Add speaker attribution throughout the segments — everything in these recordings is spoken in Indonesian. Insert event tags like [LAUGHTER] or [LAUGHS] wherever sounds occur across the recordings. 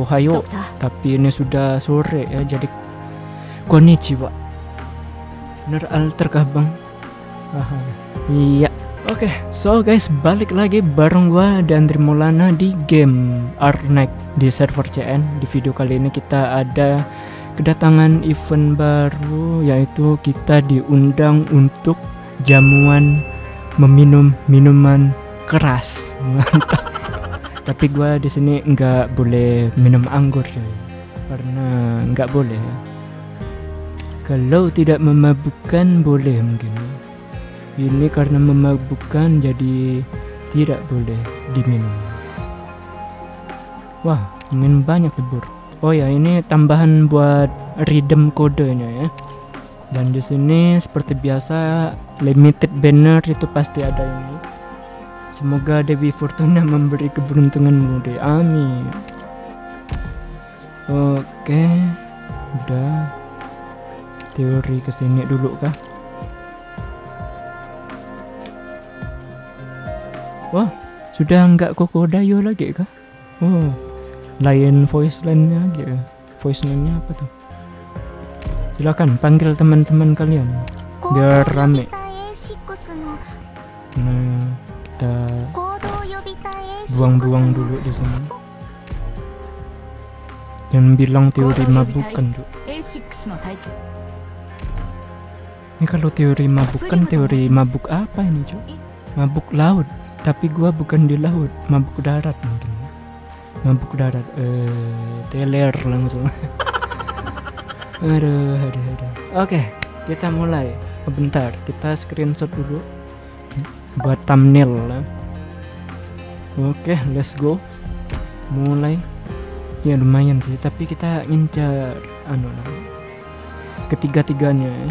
Speaker 1: Ohayo.
Speaker 2: Tapi ini sudah sore ya, jadi konnichiwa. Bener alter kah bang? Aha. Iya. Oke, so guys balik lagi bareng gua dan Trimulana di game Arnek di server CN. Di video kali ini kita ada kedatangan event baru yaitu kita diundang untuk jamuan meminum minuman keras. [LAUGHS] Mantap. Tapi gua di sini nggak boleh minum anggur coy. karena nggak boleh ya. Kalau tidak memabukkan boleh mungkin. Ini karena memabukkan jadi tidak boleh diminum. Wah, minum banyak bubur. Oh ya, ini tambahan buat redeem kodenya ya. Dan di sini seperti biasa limited banner itu pasti ada ini. Semoga Dewi Fortuna memberi keberuntunganmu deh. Amin. Oke, udah. Teori ke sini dulu kah? Wah, sudah nggak kokodayo lagi kah? Oh, lain voice line-nya aja. Voice line-nya apa tuh? Silakan panggil teman-teman kalian biar rame. buang-buang dulu di sini. Dan bilang teori
Speaker 1: mabuk kan
Speaker 2: ini kalau teori mabuk kan teori mabuk apa ini cuy? mabuk laut tapi gua bukan di laut mabuk darat mungkin. Mabuk darat eh teler langsung. [LAUGHS] Aduh aduh aduh. Oke okay, kita mulai. Bentar kita screenshot dulu. Buat thumbnail lah. Oke, let's go. Mulai. Ya lumayan sih, tapi kita incar anu. Ketiga-tiganya ya.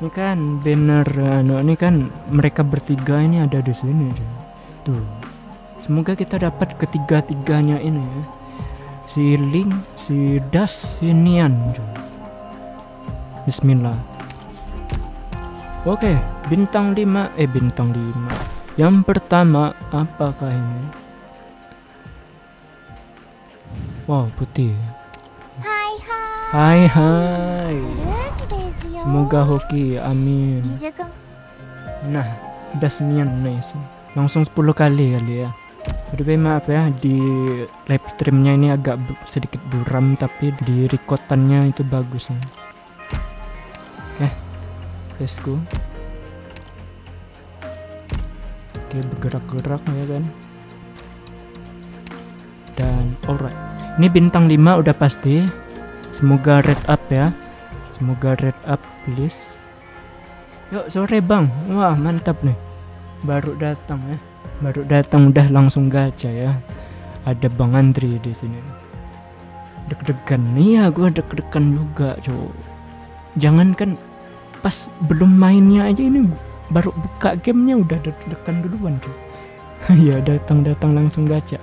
Speaker 2: Ini kan banner anu ini kan mereka bertiga ini ada di sini. Tuh. Semoga kita dapat ketiga-tiganya ini ya. Si Ling, si Das, si Nian. Bismillah. Oke, bintang 5 eh bintang 5. Yang pertama, apakah ini? Wow, putih. Hai hai.
Speaker 3: Hai hai.
Speaker 2: Semoga hoki, amin. Nah, udah senian nice. Langsung 10 kali kali ya. Tapi maaf ya di live streamnya ini agak sedikit buram tapi di recordannya itu bagus ya. Eh, let's go. Oke bergerak-gerak ya kan. Dan alright. Ini bintang 5 udah pasti. Semoga red up ya. Semoga red up please. Yuk sore bang, wah mantap nih. Baru datang ya, baru datang udah langsung gacha ya. Ada bang Andri di sini. Deg-degan, iya gua deg-degan juga cowok. Jangan kan pas belum mainnya aja ini baru buka gamenya udah deg-degan duluan cowok. [LAUGHS] Iya datang-datang langsung gacha.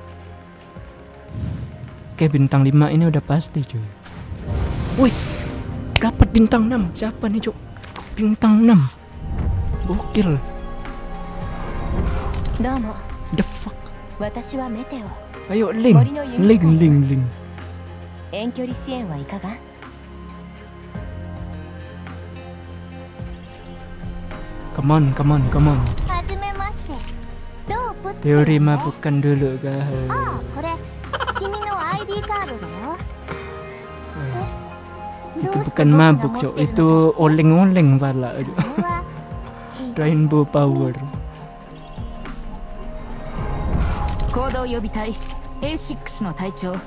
Speaker 2: Oke bintang 5 ini udah pasti cuy. Wih, dapat bintang 6. Siapa nih, Cuk? Bintang 6. Gokil.
Speaker 1: どうも
Speaker 2: The fuck.
Speaker 1: 私はメテオ
Speaker 2: Ayo link.
Speaker 1: 森のユニ
Speaker 2: Link
Speaker 1: コーン
Speaker 2: link link.
Speaker 1: 遠距離支援はいかが
Speaker 2: Come on, come on, come on.
Speaker 3: Terima
Speaker 2: bukan dulu, guys.
Speaker 3: Eh,
Speaker 2: itu bukan mabuk,
Speaker 3: cok.
Speaker 2: Itu oleng-oleng pala. [LAUGHS] Rainbow Power.
Speaker 1: Yobitai A6.
Speaker 2: Oke.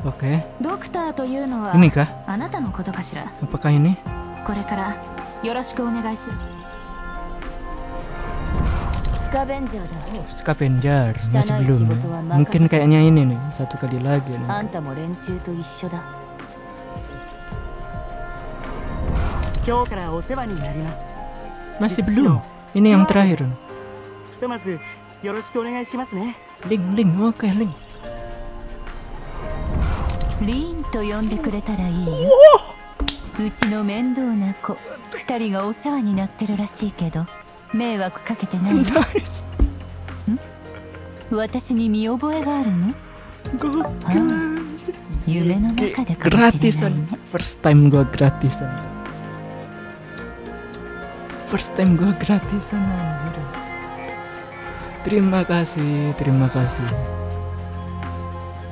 Speaker 1: Okay.
Speaker 2: Ini kah? Apakah ini?
Speaker 1: これから よろしくお願いするスカベンジャーだ
Speaker 2: Oh, scavenger. Masih
Speaker 1: Tanah
Speaker 2: belum.
Speaker 1: isi
Speaker 2: ya.
Speaker 1: butuh makan.
Speaker 2: Mungkin kayaknya ini nih. Satu kali lagi nih.
Speaker 1: あんたも連中と一緒だ
Speaker 4: 今日からお世話になります
Speaker 2: Masih belum. Ini yang terakhir.
Speaker 4: ひとまずよろしくお願いしますね
Speaker 2: Link link. Oke link.
Speaker 1: リーンと呼んでくれたらいいようちの面倒な子 二人がお世話になってるらしいけど迷惑かけてない
Speaker 2: Nice. [LAUGHS]
Speaker 1: 私に見覚えがあるの
Speaker 2: Gokil.
Speaker 1: 夢の
Speaker 2: Kayak
Speaker 1: 中でかもしれない
Speaker 2: gratisan
Speaker 1: ね
Speaker 2: first time gua gratisan first time gua gratisan anjir terima kasih terima kasih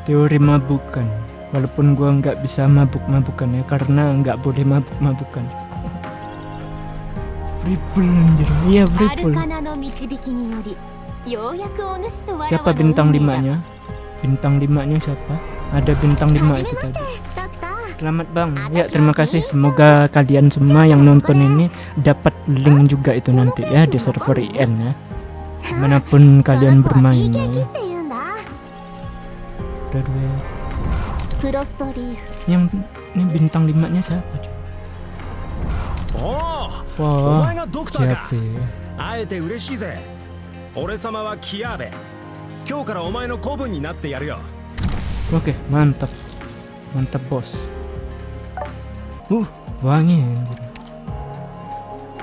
Speaker 2: teori mabukan walaupun gua nggak bisa mabuk-mabukan ya karena nggak boleh mabuk-mabukan free pull anjir iya free
Speaker 3: アル
Speaker 2: pull
Speaker 3: カナの導きによりようやくお主とわら
Speaker 2: siapa
Speaker 3: わの
Speaker 2: bintang
Speaker 3: 運命が
Speaker 2: limanya bintang limanya siapa ada bintang lima
Speaker 3: はじ
Speaker 2: itu
Speaker 3: めまして
Speaker 2: tadi
Speaker 3: ドクター
Speaker 2: Selamat bang, ya terima kasih. Semoga kalian semua yang nonton ini dapat link juga itu nanti ya di server IN ya. Manapun
Speaker 3: こ
Speaker 2: kalian
Speaker 3: の子は
Speaker 2: bermain
Speaker 3: PK
Speaker 2: ya.
Speaker 3: って言うんだ
Speaker 2: Graduate.
Speaker 3: フロストリーフ
Speaker 2: Yang ini bintang limanya siapa? cuy?
Speaker 5: おおお
Speaker 2: Wah,
Speaker 5: 前がドクターか
Speaker 2: Jave.
Speaker 5: 会えて嬉しいぜ俺様はキアーベ今日からお前の子分になってやるよ
Speaker 2: Oke, mantap. Mantap bos. Uh, wangi anjir.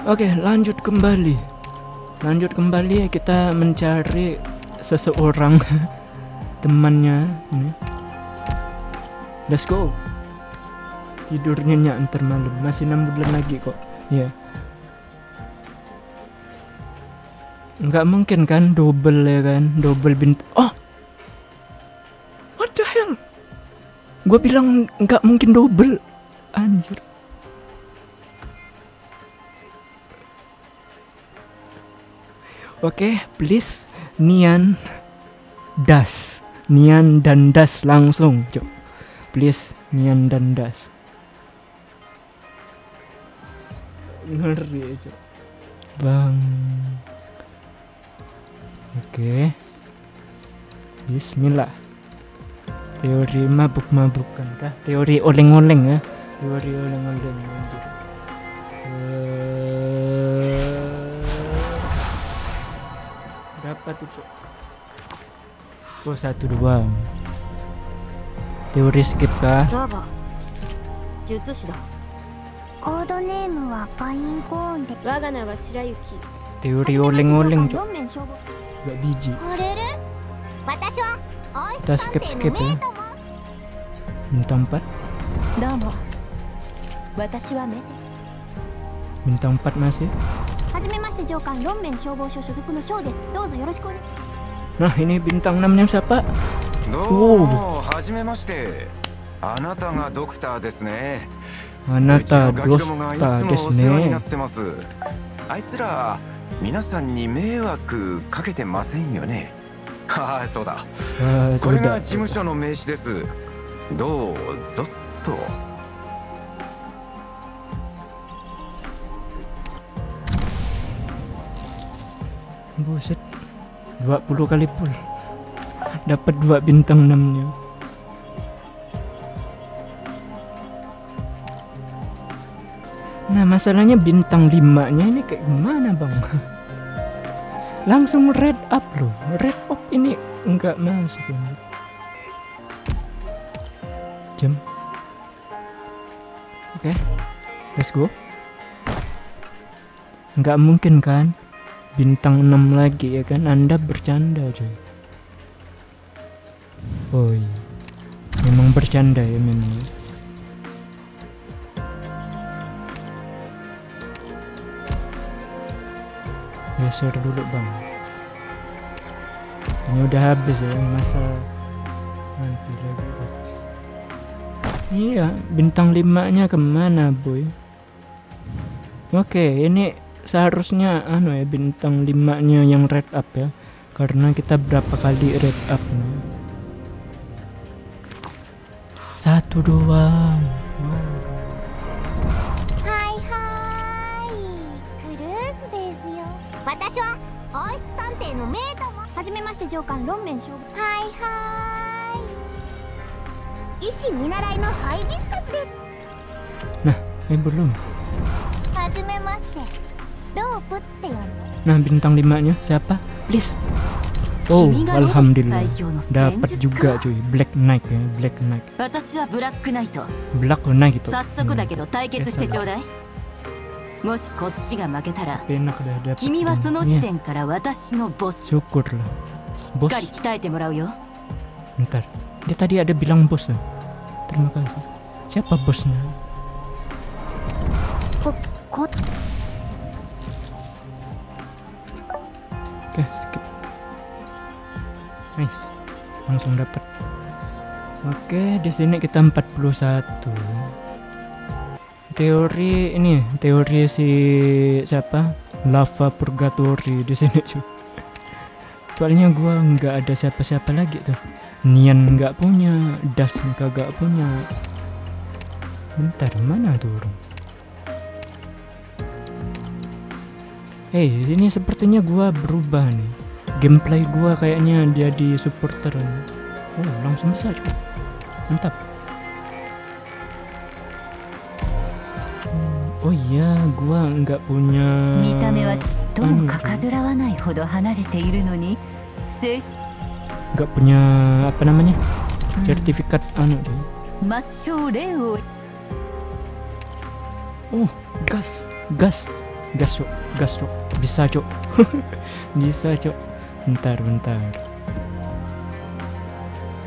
Speaker 2: Oke, lanjut kembali. Lanjut kembali ya kita mencari [LAUGHS] seseorang [LAUGHS] temannya ini. Let's go. Tidur nyenyak ntar malam. Masih 6 bulan lagi kok. Ya. Nggak mungkin kan double ya kan? Double bint. Oh, What the hell? Gue bilang nggak mungkin double. Anjir. Oke, please Nian Das. Nian dan Das langsung, Cok. Please Nian dan Das. Ngeri, Cok. Bang. Oke. Bismillah teori mabuk-mabukan kah? Teori oleng-oleng ya? Teori oleng-oleng anjir. Eh, Berapa tuh, Cok? Oh, satu doang. Teori skip kah?
Speaker 3: どうも術師だ コードネームはパインコーンで我が名は白雪
Speaker 2: Teori oleng-oleng, Cok.
Speaker 3: 四面消防
Speaker 2: Gak biji.
Speaker 3: あれれ？私は大
Speaker 2: Kita
Speaker 3: 石探
Speaker 2: skip
Speaker 3: 偵
Speaker 2: skip
Speaker 3: の
Speaker 2: ya.
Speaker 3: メイドも
Speaker 2: Bintang 4.
Speaker 1: どうも私はメテ
Speaker 2: Bintang 4 masih.
Speaker 3: はじめまして上官四面消防署所属のショーですどうぞよろしくお願い
Speaker 2: Nah, ini bintang 6-nya siapa?
Speaker 6: どうもはじめましてあなたがドクターですねうち
Speaker 2: Anata
Speaker 6: のガキどもがいつ
Speaker 2: Dosta
Speaker 6: も
Speaker 2: desu
Speaker 6: お世話になっ
Speaker 2: ne.
Speaker 6: てます。あいつら皆さんに迷惑かけてませんよね。は [LAUGHS] あそうだ。
Speaker 2: Ah,
Speaker 6: これが.事務所の名刺です。どうぞっと。
Speaker 2: Buset. 20 kali full Dapat dua bintang 6 nya Nah masalahnya bintang 5 nya ini kayak gimana bang? [LAUGHS] Langsung red up loh Red up ini enggak masuk. Jam. Oke. Let's go. Nggak mungkin kan? Bintang 6 lagi ya kan? Anda bercanda cuy. Oh iya memang bercanda ya memang geser dulu bang. Ini udah habis ya masa nanti lagi. Iya bintang 5 nya ke mana boy? Oke ini seharusnya anu ya bintang 5 nya yang red up ya. Karena kita berapa kali red up nih satu doang
Speaker 3: めまして上官ロンメン消防はいはーい医師見習いのハイビスカスです
Speaker 2: nah eh belum
Speaker 3: はじめましてロープって呼んで
Speaker 2: nah bintang 5 nya siapa please oh alhamdulillah dapat
Speaker 1: 術
Speaker 2: juga
Speaker 1: か
Speaker 2: cuy black knight ya black knight
Speaker 1: 私はブラックナイト
Speaker 2: black knight
Speaker 1: 早速だけど対決してちょう
Speaker 2: だ
Speaker 1: だいもしこっちが負けたら君はその時.点から私のボス
Speaker 2: syukur lah
Speaker 1: しっかり鍛えてもらうよ
Speaker 2: Bentar. Dia tadi ada bilang bos tuh. Terima kasih. Siapa bosnya?
Speaker 3: ここ
Speaker 2: Oke, skip. Nice. Langsung dapat. Oke, di sini kita 41. Teori ini, teori si siapa? Lava Purgatory di sini. Soalnya gua nggak ada siapa-siapa lagi tuh. Nian nggak punya, Das kagak punya. Bentar, mana tuh orang? Eh, ini sepertinya gua berubah nih. Gameplay gua kayaknya jadi supporter. Oh, langsung coba. Mantap. Oh iya, gua nggak punya.
Speaker 1: 見た目はちっともかかずらわないほど離れているのに性質
Speaker 2: nggak punya apa namanya sertifikat anu cuy.
Speaker 1: 抹消霊を
Speaker 2: Oh, gas, gas, gas cok, gas cok, bisa cok, [LAUGHS] bisa cok. Bentar, bentar.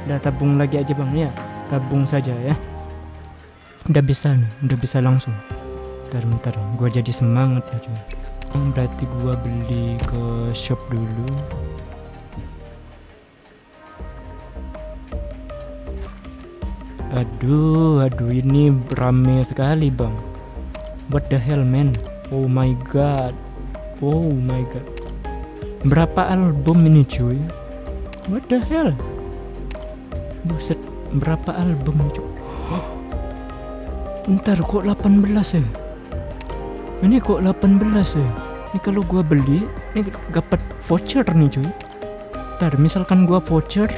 Speaker 2: Udah tabung lagi aja bang ya, tabung saja ya. Udah bisa nih, udah bisa langsung. Bentar, bentar, gua jadi semangat ya cuy. Hmm, Berarti gua beli ke shop dulu. Aduh, aduh ini rame sekali bang. What the hell man? Oh my god. Oh my god. Berapa album ini cuy? What the hell? Buset, berapa album cuy? Ntar kok 18 ya? Ini kok 18 ya? Ini kalau gua beli, ini dapat voucher nih cuy. Ntar misalkan gua voucher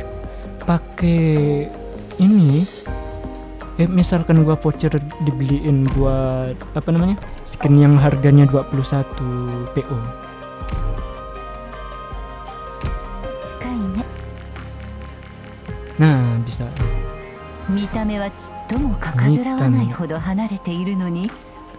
Speaker 2: pakai ini eh misalkan gua voucher dibeliin buat apa namanya skin yang harganya 21 PO
Speaker 1: 近いね
Speaker 2: nah bisa
Speaker 1: 見た目はちっともかかずらわないほど離れているのに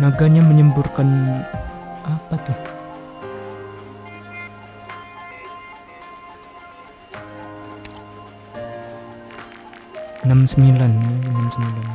Speaker 2: naganya menyemburkan apa tuh? Enam sembilan ya enam sembilan